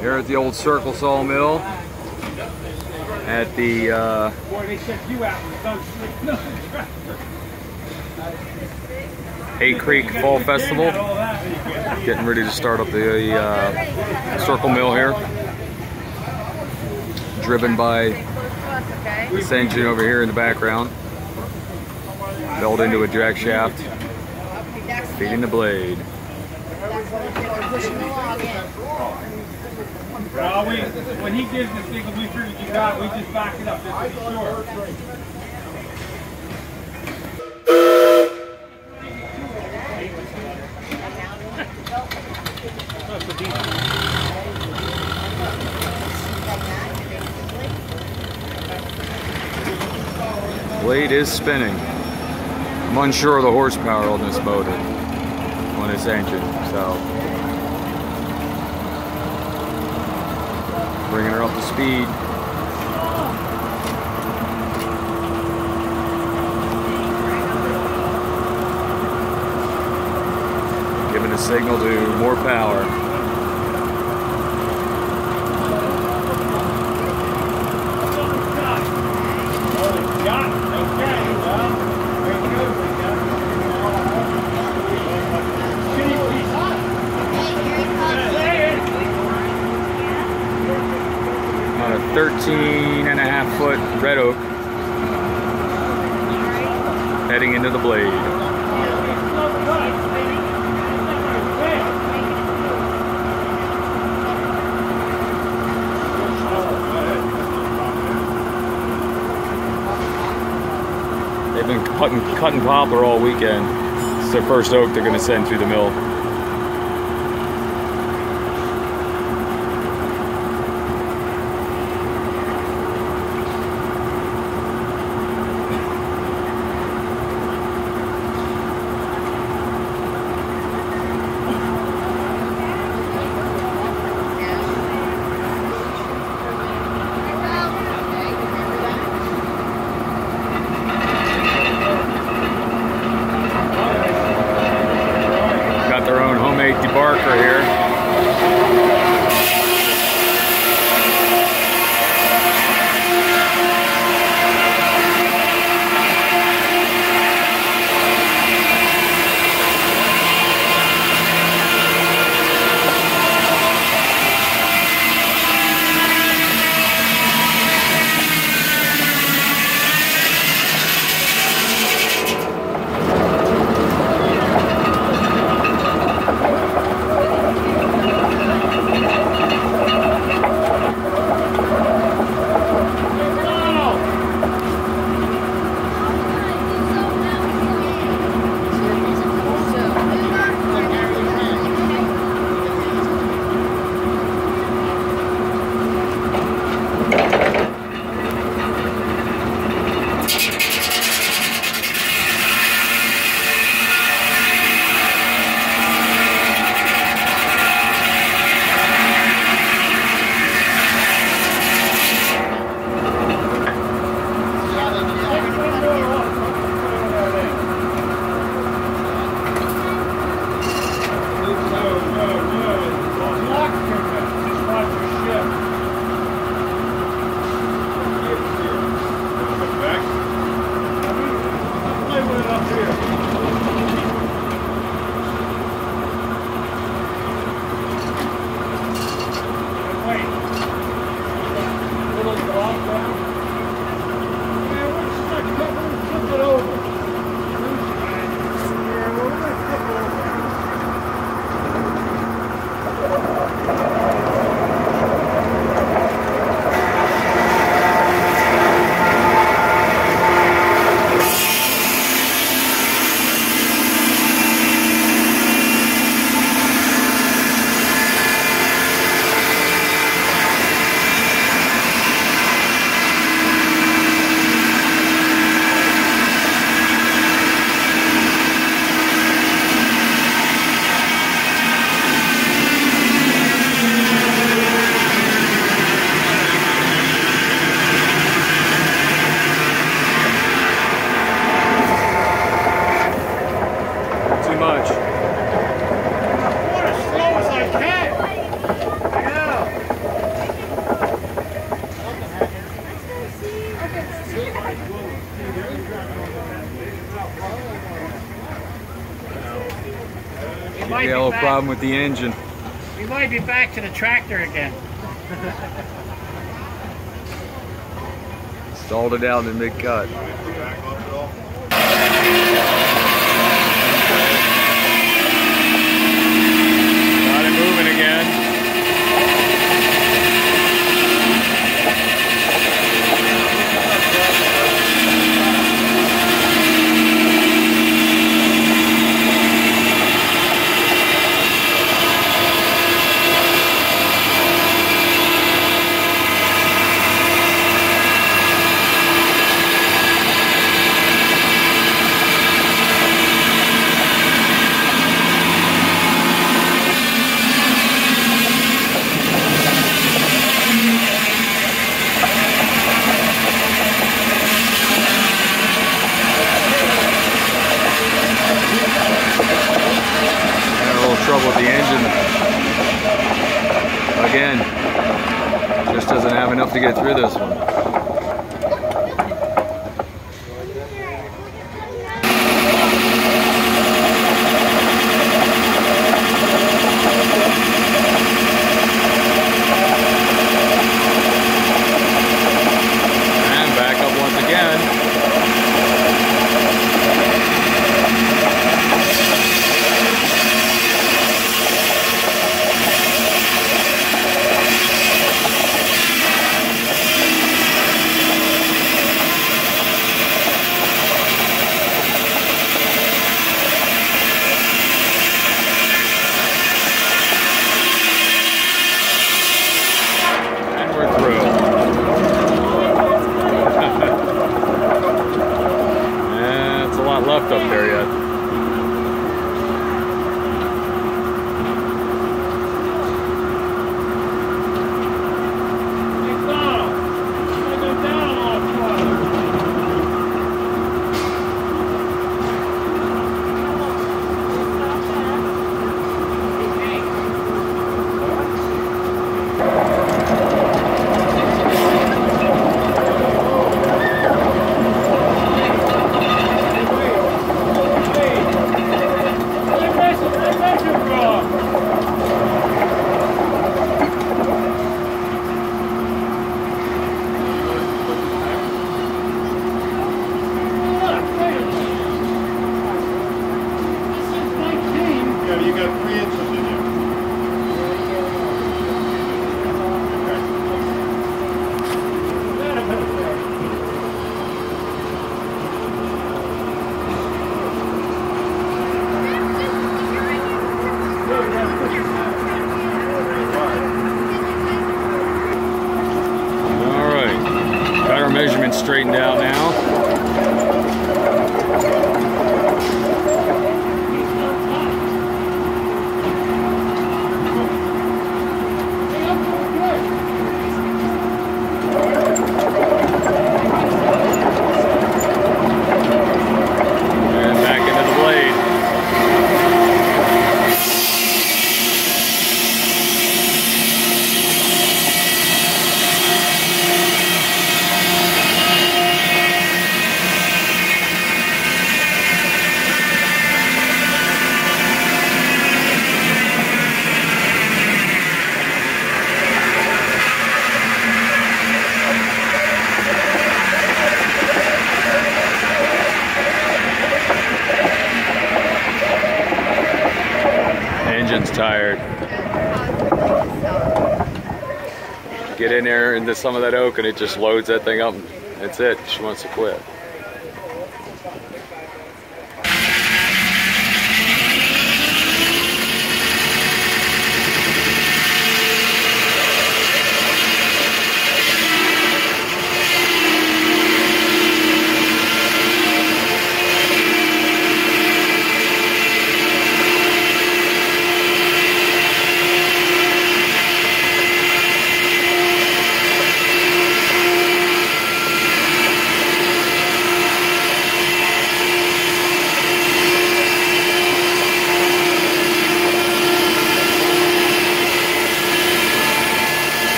Here at the old Circle Saw Mill at the uh, Hay Creek Fall Festival. Getting ready to start up the uh, Circle Mill here. Driven by this engine over here in the background. Built into a jack shaft. Feeding the blade. Well, we, when he gives the signal, we figured you got, we just back it up just to sure. Blade is spinning. I'm unsure of the horsepower on this motor, on this engine, so. Bringing her up to speed. Giving a signal to more power. Got it, okay, well, there you go, we got it. Shitty piece. On a 13 and a half foot red oak. Heading into the blade. They've been cutting, cutting poplar all weekend. It's their first oak they're going to send through the mill. With the engine. We might be back to the tractor again. Stalled it out in mid-cut. Got it moving again. Into some of that oak and it just loads that thing up. That's it. She wants to quit.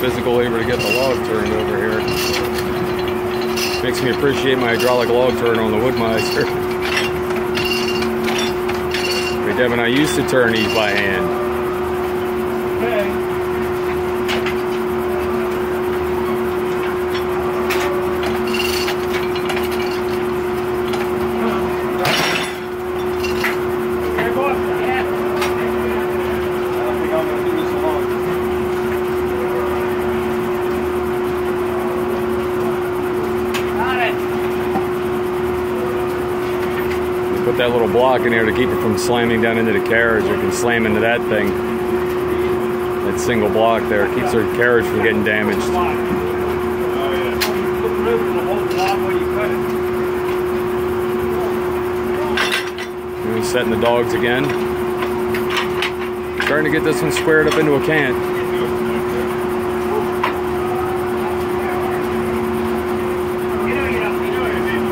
Physical labor to get the log turned over here. Makes me appreciate my hydraulic log turn on the Wood-Mizer. But Devin, I used to turn these by hand. Okay. Hey, boss, yeah. I don't think I'm gonna do this alone. Got it. You put that little block in there to keep it from slamming down into the carriage. It cant slam into that thing. That single block there keeps the carriage from getting damaged. Oh, yeah. Put room in the whole block where you cut it. And we're setting the dogs again. Trying to get this one squared up into a can. You know, you know, you know what I mean.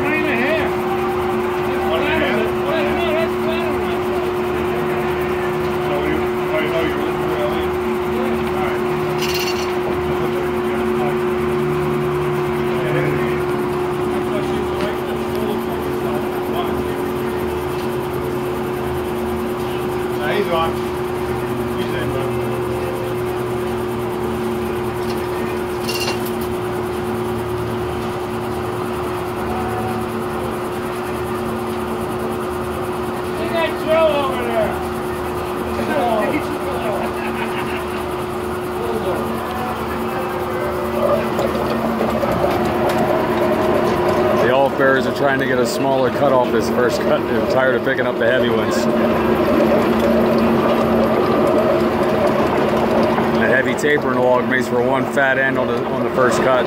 One and a half. One and a half? Well, no, that's flat enough. So you, oh, you know you're looking for LE? Alright. Now he's on. He's in, but. See that Joe over there? The all bearers are trying to get a smaller cut off this first cut. They're tired of picking up the heavy ones. That heavy tapering log makes for one fat end on the on the first cut.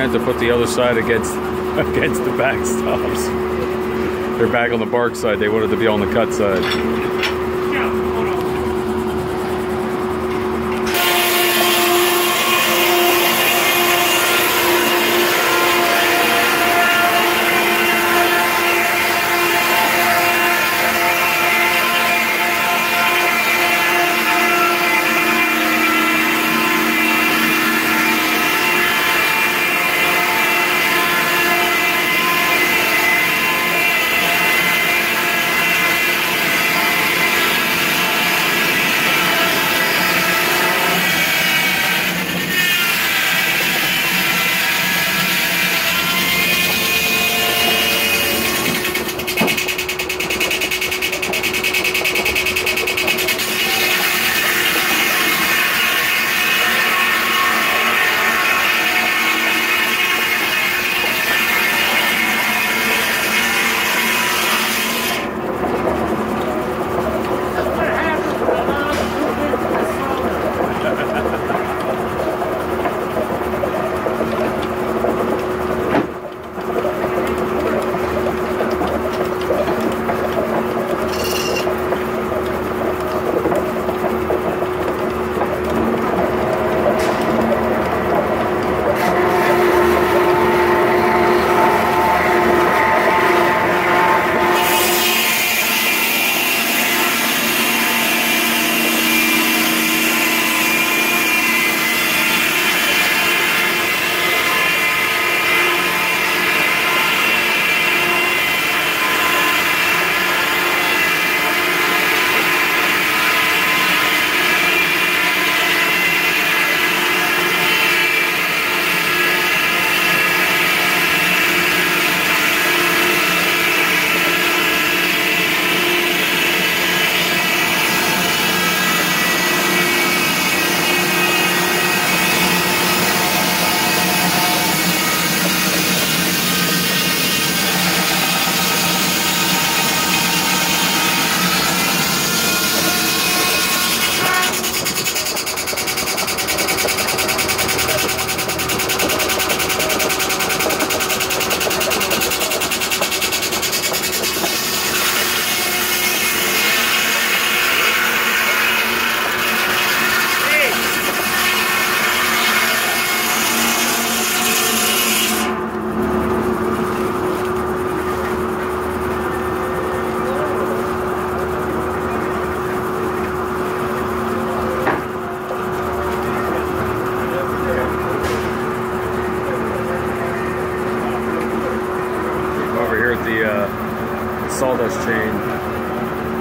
meant to put the other side against against the backstops. They're back on the bark side. They wanted to be on the cut side.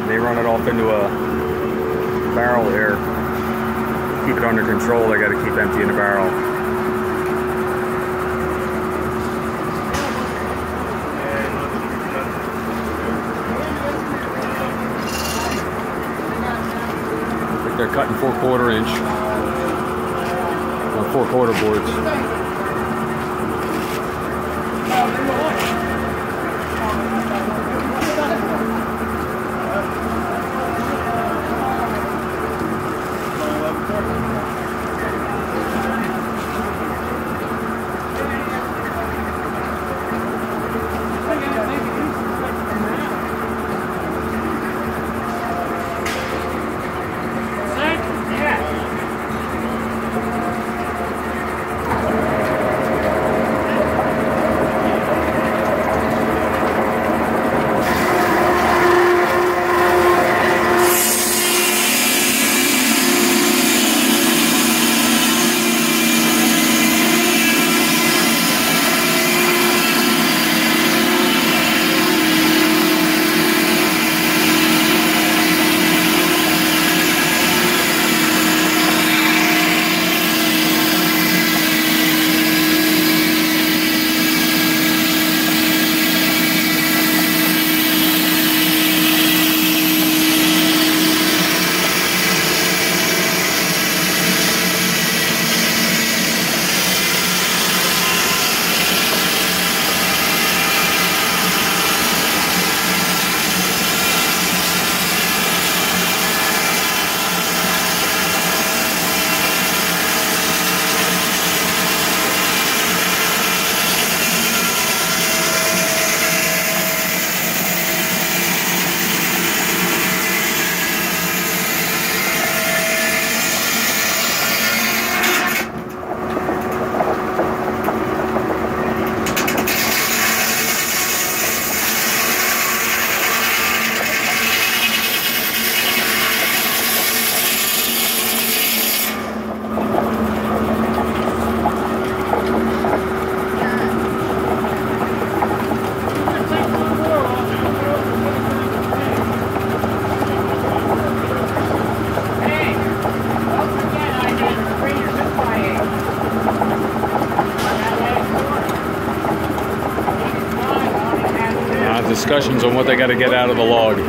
They run it off into a barrel here. Keep it under control, they got to keep emptying the barrel. They're cutting four quarter inch. four quarter boards. What they got to get out of the log.